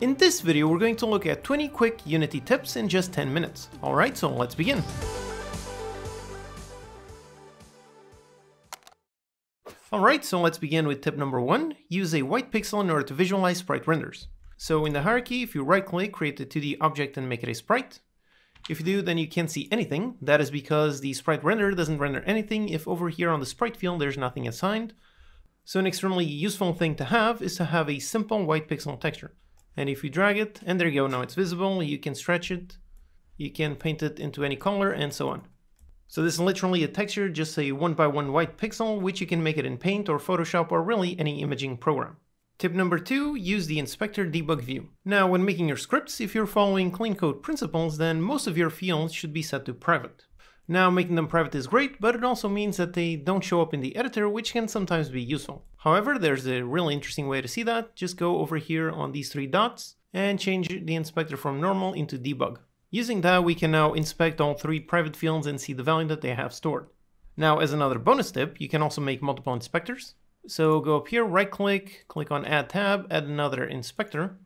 In this video we're going to look at 20 quick Unity tips in just 10 minutes. Alright, so let's begin. Alright, so let's begin with tip number 1. Use a white pixel in order to visualize sprite renders. So in the hierarchy, if you right click, create a 2D object and make it a sprite. If you do, then you can't see anything. That is because the sprite renderer doesn't render anything if over here on the sprite field there's nothing assigned. So an extremely useful thing to have is to have a simple white pixel texture. And if you drag it, and there you go, now it's visible, you can stretch it, you can paint it into any color, and so on. So this is literally a texture, just a one by one white pixel, which you can make it in Paint or Photoshop or really any imaging program. Tip number two, use the inspector debug view. Now, when making your scripts, if you're following clean code principles, then most of your fields should be set to private. Now, making them private is great, but it also means that they don't show up in the editor, which can sometimes be useful. However, there's a really interesting way to see that. Just go over here on these three dots and change the inspector from normal into debug. Using that, we can now inspect all three private fields and see the value that they have stored. Now, as another bonus tip, you can also make multiple inspectors. So go up here, right click, click on add tab, add another inspector.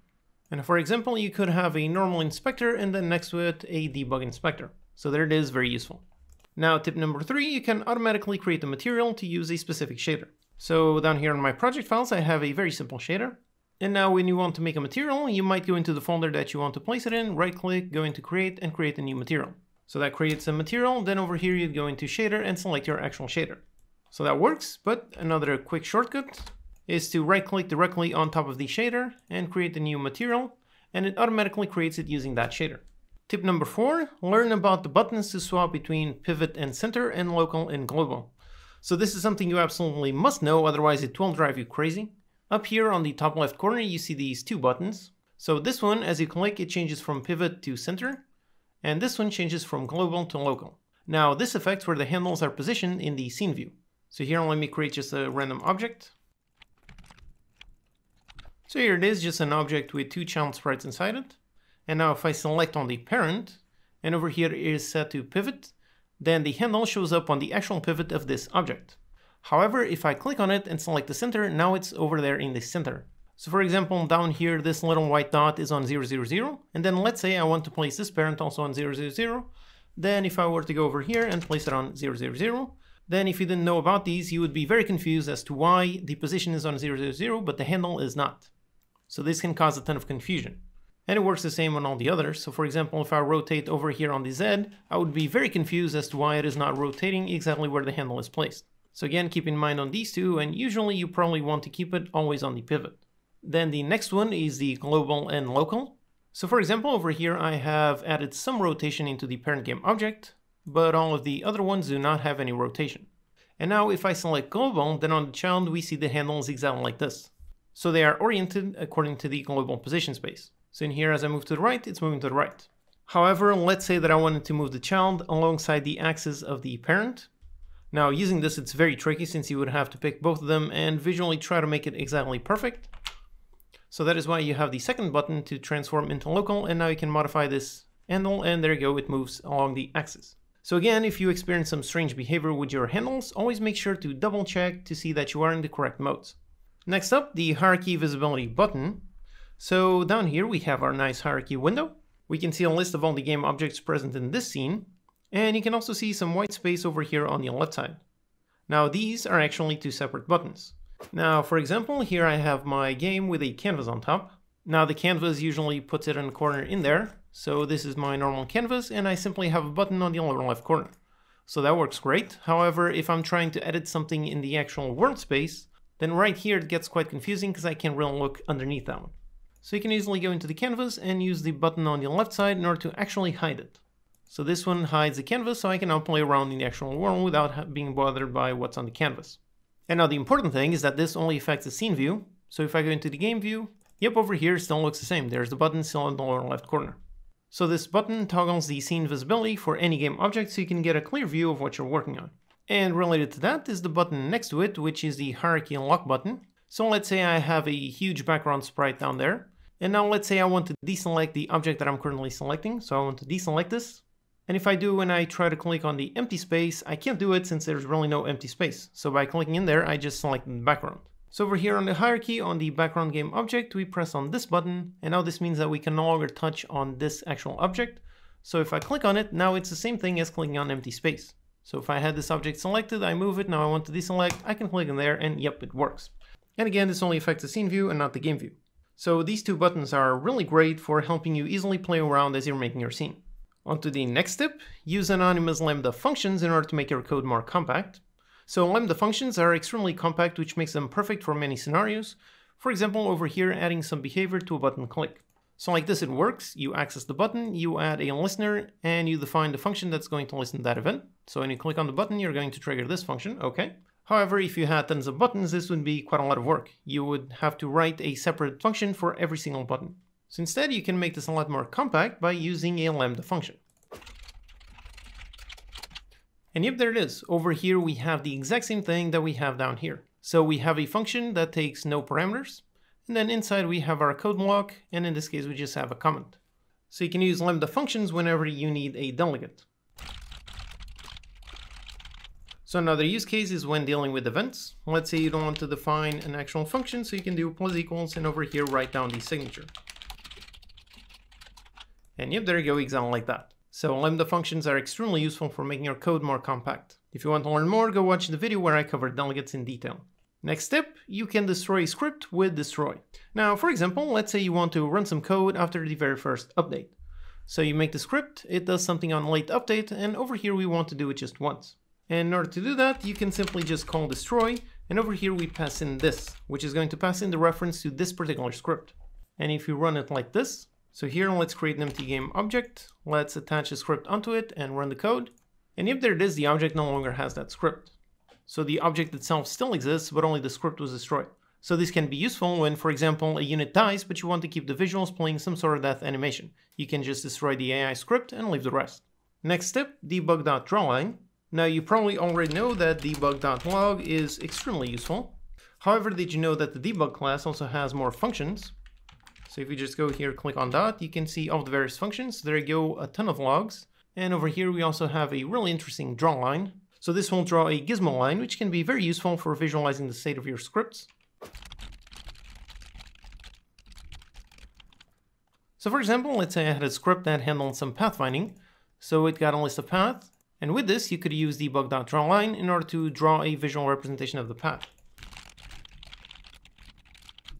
And for example, you could have a normal inspector and then next to it a debug inspector. So there it is, very useful. Now tip number three, you can automatically create a material to use a specific shader. So down here in my project files, I have a very simple shader. And now when you want to make a material, you might go into the folder that you want to place it in, right click, go into create and create a new material. So that creates a material, then over here you'd go into shader and select your actual shader. So that works, but another quick shortcut is to right click directly on top of the shader and create a new material, and it automatically creates it using that shader. Tip number four, learn about the buttons to swap between pivot and center and local and global. So this is something you absolutely must know, otherwise it will drive you crazy. Up here on the top left corner, you see these two buttons. So this one, as you click, it changes from pivot to center, and this one changes from global to local. Now this affects where the handles are positioned in the scene view. So here let me create just a random object. So here it is, just an object with two child sprites inside it. And now if I select on the parent, and over here is set to pivot, then the handle shows up on the actual pivot of this object. However, if I click on it and select the center, now it's over there in the center. So for example, down here, this little white dot is on 000, and then let's say I want to place this parent also on 000, then if I were to go over here and place it on 000, then if you didn't know about these, you would be very confused as to why the position is on 000, but the handle is not. So this can cause a ton of confusion. And it works the same on all the others. So for example, if I rotate over here on the Z, I would be very confused as to why it is not rotating exactly where the handle is placed. So again, keep in mind on these two, and usually you probably want to keep it always on the pivot. Then the next one is the global and local. So for example, over here I have added some rotation into the parent game object, but all of the other ones do not have any rotation. And now if I select global, then on the child we see the handles exactly like this. So they are oriented according to the global position space. So in here, as I move to the right, it's moving to the right. However, let's say that I wanted to move the child alongside the axis of the parent. Now, using this, it's very tricky since you would have to pick both of them and visually try to make it exactly perfect. So that is why you have the second button to transform into local, and now you can modify this handle, and there you go, it moves along the axis. So again, if you experience some strange behavior with your handles, always make sure to double check to see that you are in the correct modes. Next up, the hierarchy visibility button. So down here we have our nice hierarchy window. We can see a list of all the game objects present in this scene, and you can also see some white space over here on the left side. Now these are actually two separate buttons. Now for example, here I have my game with a canvas on top. Now the canvas usually puts it in a corner in there, so this is my normal canvas and I simply have a button on the lower left corner. So that works great. However, if I'm trying to edit something in the actual world space, then right here it gets quite confusing because I can't really look underneath that one. So you can easily go into the canvas and use the button on the left side in order to actually hide it. So this one hides the canvas so I can now play around in the actual world without being bothered by what's on the canvas. And now the important thing is that this only affects the scene view. So if I go into the game view, yep, over here still looks the same. There's the button still in the lower left corner. So this button toggles the scene visibility for any game object so you can get a clear view of what you're working on. And related to that is the button next to it, which is the hierarchy and lock button. So let's say I have a huge background sprite down there. And now let's say I want to deselect the object that I'm currently selecting. So I want to deselect this. And if I do and I try to click on the empty space, I can't do it since there's really no empty space. So by clicking in there, I just select the background. So over here on the hierarchy on the background game object, we press on this button, and now this means that we can no longer touch on this actual object. So if I click on it, now it's the same thing as clicking on empty space. So if I had this object selected, I move it, now I want to deselect, I can click in there, and yep, it works. And again, this only affects the scene view and not the game view. So these two buttons are really great for helping you easily play around as you're making your scene. On to the next tip, use anonymous lambda functions in order to make your code more compact. So lambda functions are extremely compact, which makes them perfect for many scenarios. For example, over here, adding some behavior to a button click. So like this, it works. You access the button, you add a listener, and you define the function that's going to listen to that event. So when you click on the button, you're going to trigger this function, okay. However, if you had tons of buttons, this would be quite a lot of work. You would have to write a separate function for every single button. So instead, you can make this a lot more compact by using a lambda function. And yep, there it is. Over here, we have the exact same thing that we have down here. So we have a function that takes no parameters, and then inside we have our code block, and in this case, we just have a comment. So you can use lambda functions whenever you need a delegate. So another use case is when dealing with events. Let's say you don't want to define an actual function, so you can do plus equals, and over here write down the signature. And yep, there you go, exactly like that. So lambda functions are extremely useful for making your code more compact. If you want to learn more, go watch the video where I cover delegates in detail. Next step, you can destroy a script with destroy. Now, for example, let's say you want to run some code after the very first update. So you make the script, it does something on late update, and over here we want to do it just once. And in order to do that, you can simply just call destroy, and over here we pass in this, which is going to pass in the reference to this particular script. And if you run it like this, so here, let's create an empty game object. Let's attach a script onto it and run the code. And if there it is, the object no longer has that script. So the object itself still exists, but only the script was destroyed. So this can be useful when, for example, a unit dies, but you want to keep the visuals playing some sort of death animation. You can just destroy the AI script and leave the rest. Next step, debug.drawLine. Now you probably already know that debug.log is extremely useful. However, did you know that the debug class also has more functions? So if you just go here, click on that, you can see all the various functions. There you go, a ton of logs. And over here, we also have a really interesting draw line. So this will draw a gizmo line, which can be very useful for visualizing the state of your scripts. So for example, let's say I had a script that handled some pathfinding. So it got a list of paths. And with this, you could use debug.drawLine in order to draw a visual representation of the path.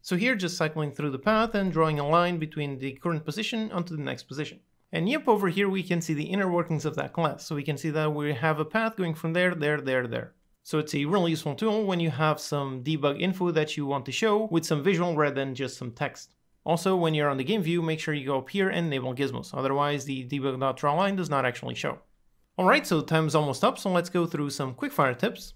So here just cycling through the path and drawing a line between the current position onto the next position. And yep, over here we can see the inner workings of that class. So we can see that we have a path going from there, there, there, there. So it's a really useful tool when you have some debug info that you want to show with some visual rather than just some text. Also, when you're on the game view, make sure you go up here and enable gizmos. Otherwise, the debug.drawLine does not actually show. Alright, so time is almost up, so let's go through some quickfire tips.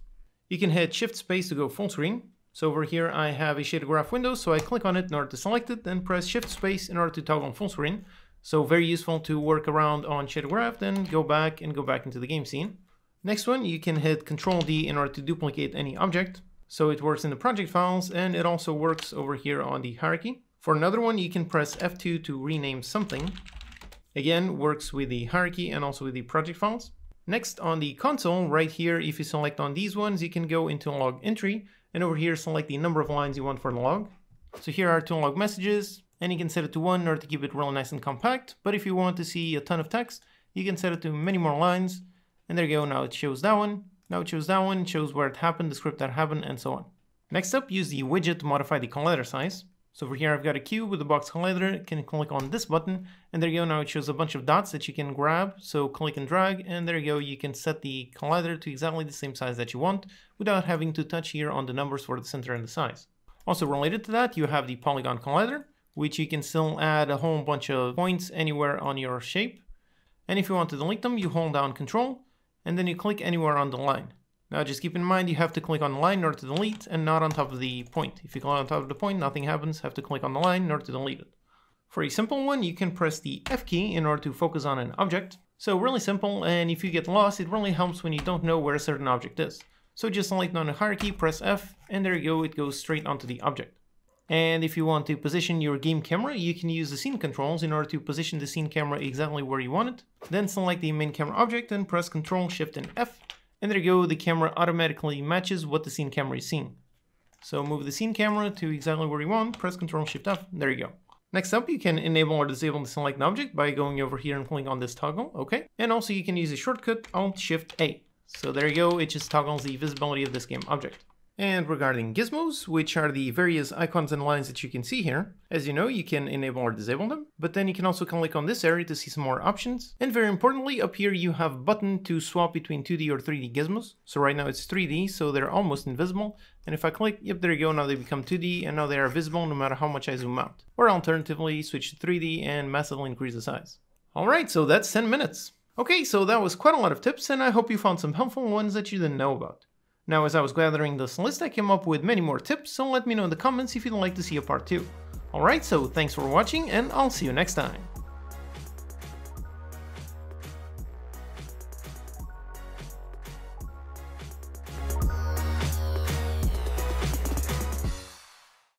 You can hit shift space to go full screen. So over here I have a shader graph window, so I click on it in order to select it, then press shift space in order to toggle on full screen. So very useful to work around on shader graph, then go back and go back into the game scene. Next one, you can hit Control D in order to duplicate any object. So it works in the project files and it also works over here on the hierarchy. For another one, you can press F2 to rename something. Again, works with the hierarchy and also with the project files. Next on the console, right here, if you select on these ones, you can go into log entry and over here, select the number of lines you want for the log. So here are two log messages, and you can set it to one order to keep it really nice and compact. But if you want to see a ton of text, you can set it to many more lines. And there you go, now it shows that one. Now it shows that one, shows where it happened, the script that happened, and so on. Next up, use the widget to modify the collider size. So over here I've got a cube with a box collider, can click on this button, and there you go, now it shows a bunch of dots that you can grab, so click and drag, and there you go, you can set the collider to exactly the same size that you want, without having to touch here on the numbers for the center and the size. Also related to that, you have the polygon collider, which you can still add a whole bunch of points anywhere on your shape. And if you want to delete them, you hold down control, and then you click anywhere on the line. Now just keep in mind you have to click on the line in order to delete and not on top of the point. If you click on top of the point, nothing happens, have to click on the line in order to delete it. For a simple one, you can press the F key in order to focus on an object. So really simple, and if you get lost, it really helps when you don't know where a certain object is. So just select on a hierarchy, press F, and there you go, it goes straight onto the object. And if you want to position your game camera, you can use the scene controls in order to position the scene camera exactly where you want it. Then select the main camera object and press Ctrl, Shift, and F, and there you go, the camera automatically matches what the scene camera is seeing. So move the scene camera to exactly where you want, press Ctrl Shift F, there you go. Next up, you can enable or disable the select object by going over here and clicking on this toggle, okay? And also you can use a shortcut, Alt Shift A. So there you go, it just toggles the visibility of this game object. And regarding gizmos, which are the various icons and lines that you can see here, as you know, you can enable or disable them, but then you can also click on this area to see some more options. And very importantly, up here you have button to swap between 2D or 3D gizmos. So right now it's 3D, so they're almost invisible. And if I click, yep, there you go, now they become 2D, and now they are visible no matter how much I zoom out. Or alternatively, switch to 3D and massively increase the size. Alright, so that's 10 minutes. Okay, so that was quite a lot of tips, and I hope you found some helpful ones that you didn't know about. Now as I was gathering this list I came up with many more tips, so let me know in the comments if you'd like to see a part 2. Alright, so thanks for watching and I'll see you next time.